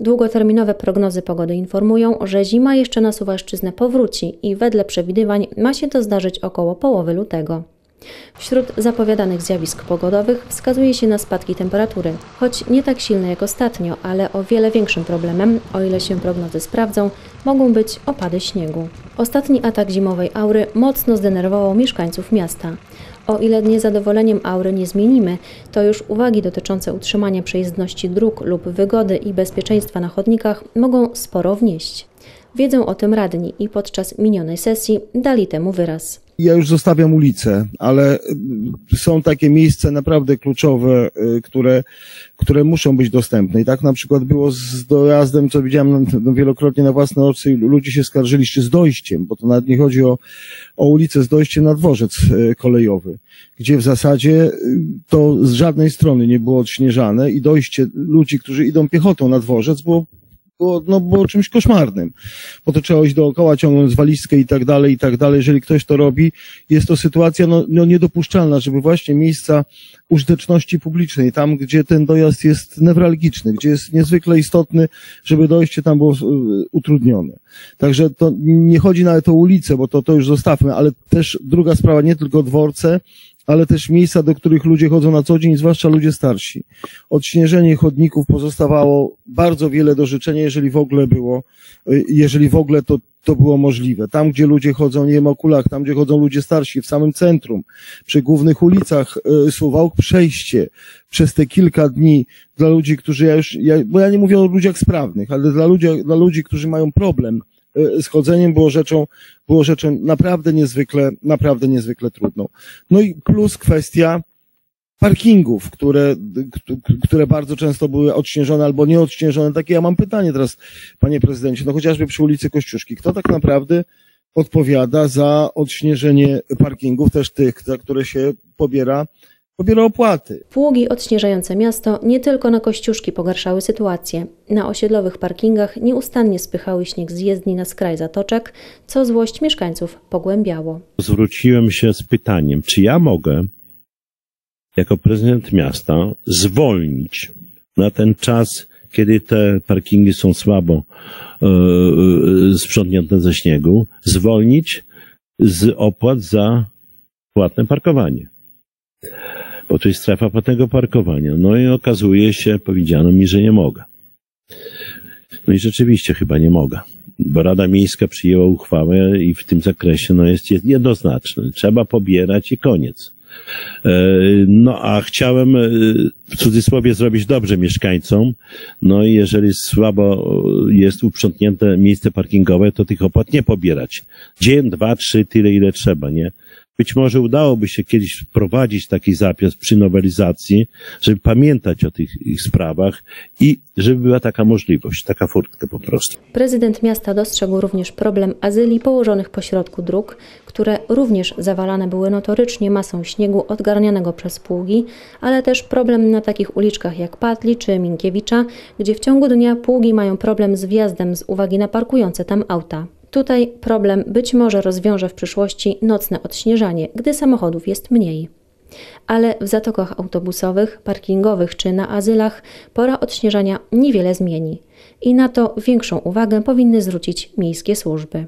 Długoterminowe prognozy pogody informują, że zima jeszcze na Suwalszczyznę powróci i wedle przewidywań ma się to zdarzyć około połowy lutego. Wśród zapowiadanych zjawisk pogodowych wskazuje się na spadki temperatury, choć nie tak silne jak ostatnio, ale o wiele większym problemem, o ile się prognozy sprawdzą, mogą być opady śniegu. Ostatni atak zimowej aury mocno zdenerwował mieszkańców miasta. O ile niezadowoleniem aury nie zmienimy, to już uwagi dotyczące utrzymania przejezdności dróg lub wygody i bezpieczeństwa na chodnikach mogą sporo wnieść. Wiedzą o tym radni i podczas minionej sesji dali temu wyraz. Ja już zostawiam ulicę, ale y, są takie miejsca naprawdę kluczowe, y, które, które muszą być dostępne. I tak na przykład było z dojazdem, co widziałem no, wielokrotnie na własne oczy, ludzie się skarżyli, czy z dojściem, bo to nawet nie chodzi o, o ulicę z dojściem na dworzec y, kolejowy, gdzie w zasadzie to z żadnej strony nie było odśnieżane i dojście ludzi, którzy idą piechotą na dworzec było było, no, było czymś koszmarnym, bo to trzeba iść dookoła, ciągnąć walizkę i tak dalej, i tak dalej. Jeżeli ktoś to robi, jest to sytuacja no, no niedopuszczalna, żeby właśnie miejsca użyteczności publicznej, tam gdzie ten dojazd jest newralgiczny, gdzie jest niezwykle istotny, żeby dojście tam było e, utrudnione. Także to nie chodzi nawet o ulicę, bo to, to już zostawmy, ale też druga sprawa, nie tylko dworce, ale też miejsca, do których ludzie chodzą na co dzień, zwłaszcza ludzie starsi. Odśnieżenie chodników pozostawało bardzo wiele do życzenia, jeżeli w ogóle było, jeżeli w ogóle to, to było możliwe. Tam, gdzie ludzie chodzą, nie wiem, o kulach, tam, gdzie chodzą ludzie starsi, w samym centrum, przy głównych ulicach y, Suwałk, przejście przez te kilka dni dla ludzi, którzy ja już, ja, bo ja nie mówię o ludziach sprawnych, ale dla ludzi, dla ludzi, którzy mają problem z chodzeniem było rzeczą, było rzeczą naprawdę niezwykle, naprawdę niezwykle trudną. No i plus kwestia parkingów, które, które bardzo często były odśnieżone albo nieodśnieżone. Takie ja mam pytanie teraz, panie prezydencie, no chociażby przy ulicy Kościuszki. Kto tak naprawdę odpowiada za odśnieżenie parkingów, też tych, za które się pobiera pobiera opłaty. Pługi odśnieżające miasto nie tylko na Kościuszki pogarszały sytuację. Na osiedlowych parkingach nieustannie spychały śnieg z jezdni na skraj zatoczek, co złość mieszkańców pogłębiało. Zwróciłem się z pytaniem, czy ja mogę jako prezydent miasta zwolnić na ten czas, kiedy te parkingi są słabo yy, sprzątnięte ze śniegu, zwolnić z opłat za płatne parkowanie bo to jest strefa płatnego parkowania. No i okazuje się, powiedziano mi, że nie mogę. No i rzeczywiście chyba nie mogę, bo Rada Miejska przyjęła uchwałę i w tym zakresie no jest, jednoznaczny. Trzeba pobierać i koniec. E, no a chciałem e, w cudzysłowie zrobić dobrze mieszkańcom. No i jeżeli słabo jest uprzątnięte miejsce parkingowe, to tych opłat nie pobierać. Dzień, dwa, trzy, tyle ile trzeba, nie? Być może udałoby się kiedyś wprowadzić taki zapis przy nowelizacji, żeby pamiętać o tych ich sprawach i żeby była taka możliwość, taka furtka po prostu. Prezydent miasta dostrzegł również problem azyli położonych pośrodku dróg, które również zawalane były notorycznie masą śniegu odgarnianego przez pługi, ale też problem na takich uliczkach jak Patli czy Minkiewicza, gdzie w ciągu dnia pługi mają problem z wjazdem z uwagi na parkujące tam auta. Tutaj problem być może rozwiąże w przyszłości nocne odśnieżanie, gdy samochodów jest mniej. Ale w zatokach autobusowych, parkingowych czy na azylach pora odśnieżania niewiele zmieni i na to większą uwagę powinny zwrócić miejskie służby.